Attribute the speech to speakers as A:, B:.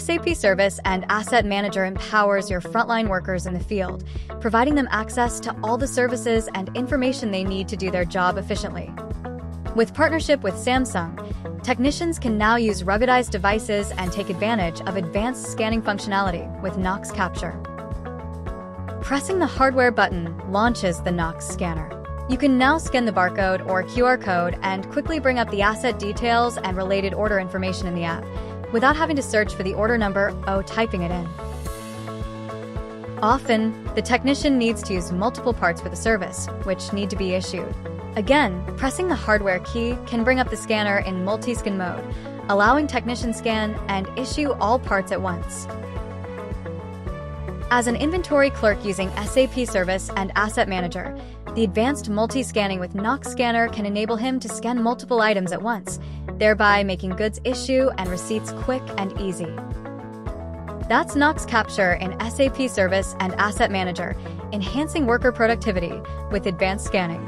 A: SAP Service and Asset Manager empowers your frontline workers in the field, providing them access to all the services and information they need to do their job efficiently. With partnership with Samsung, technicians can now use ruggedized devices and take advantage of advanced scanning functionality with Knox Capture. Pressing the hardware button launches the Knox scanner. You can now scan the barcode or QR code and quickly bring up the asset details and related order information in the app without having to search for the order number or typing it in. Often, the technician needs to use multiple parts for the service, which need to be issued. Again, pressing the hardware key can bring up the scanner in multi-scan mode, allowing technician scan and issue all parts at once. As an inventory clerk using SAP Service and Asset Manager, the advanced multi-scanning with Knox Scanner can enable him to scan multiple items at once, thereby making goods issue and receipts quick and easy. That's Knox Capture in SAP Service and Asset Manager, enhancing worker productivity with advanced scanning.